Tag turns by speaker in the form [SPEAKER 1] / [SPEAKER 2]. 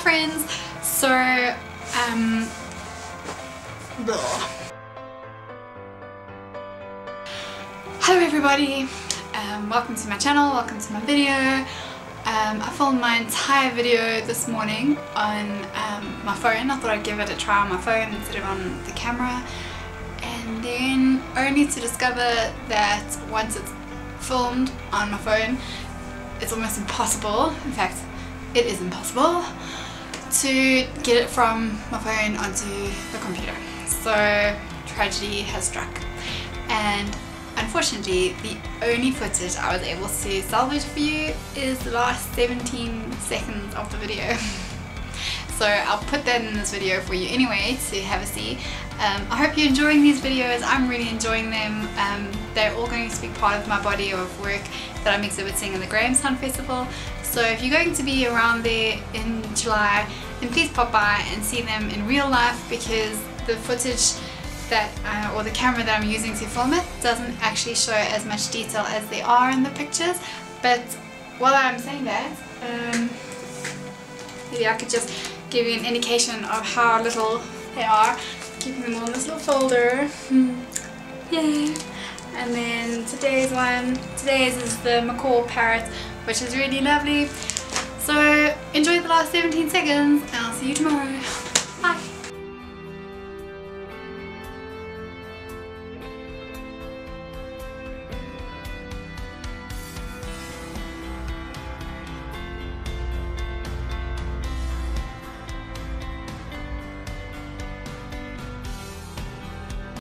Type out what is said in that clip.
[SPEAKER 1] friends. So, um. Hello everybody, um, welcome to my channel, welcome to my video. Um, I filmed my entire video this morning on um, my phone. I thought I'd give it a try on my phone instead of on the camera. And then only to discover that once it's filmed on my phone, it's almost impossible, in fact it is impossible, to get it from my phone onto the computer. So tragedy has struck. And unfortunately the only footage I was able to salvage for you is the last 17 seconds of the video. so I'll put that in this video for you anyway to have a see. Um, I hope you're enjoying these videos, I'm really enjoying them. Um, they're all going to be part of my body of work that I'm exhibiting in the Grahamstown Festival. So if you're going to be around there in July, then please pop by and see them in real life because the footage that, uh, or the camera that I'm using to film it doesn't actually show as much detail as they are in the pictures. But while I'm saying that, um, maybe I could just give you an indication of how little they are. Keeping them all in this little folder. Hmm. Yay! And then today's one, today's is the macaw parrot, which is really lovely. So enjoy the last 17 seconds and I'll see you tomorrow.